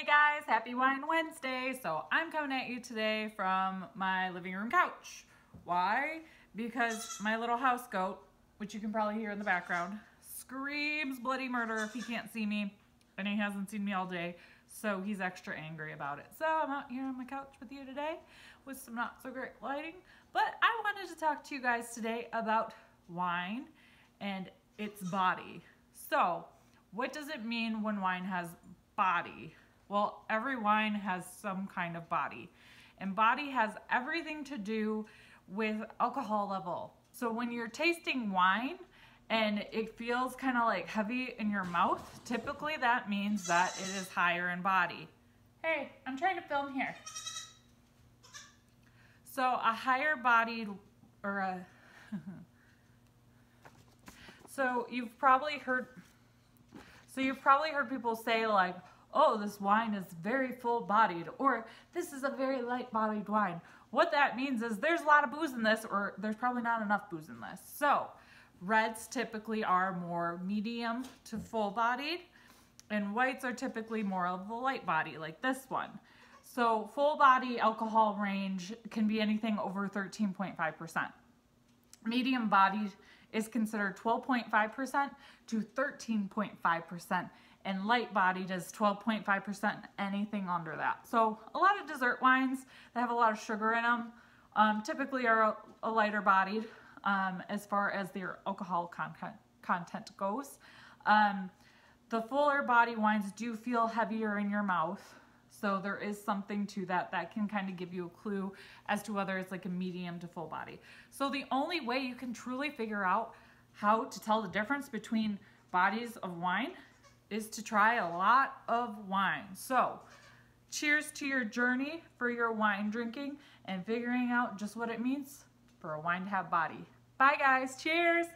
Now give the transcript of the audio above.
Hey guys, happy Wine Wednesday. So I'm coming at you today from my living room couch. Why? Because my little house goat, which you can probably hear in the background, screams bloody murder if he can't see me and he hasn't seen me all day. So he's extra angry about it. So I'm out here on my couch with you today with some not so great lighting. But I wanted to talk to you guys today about wine and its body. So what does it mean when wine has body? Well, every wine has some kind of body. And body has everything to do with alcohol level. So when you're tasting wine and it feels kind of like heavy in your mouth, typically that means that it is higher in body. Hey, I'm trying to film here. So a higher bodied or a So you've probably heard so you've probably heard people say like, oh, this wine is very full bodied, or this is a very light bodied wine. What that means is there's a lot of booze in this, or there's probably not enough booze in this. So, reds typically are more medium to full bodied, and whites are typically more of a light body, like this one. So, full body alcohol range can be anything over 13.5%. Medium bodied is considered 12.5% to 13.5% and light bodied is 12.5%, anything under that. So a lot of dessert wines that have a lot of sugar in them um, typically are a, a lighter bodied um, as far as their alcohol content, content goes. Um, the fuller body wines do feel heavier in your mouth. So there is something to that that can kind of give you a clue as to whether it's like a medium to full body. So the only way you can truly figure out how to tell the difference between bodies of wine is to try a lot of wine. So cheers to your journey for your wine drinking and figuring out just what it means for a wine to have body. Bye guys, cheers!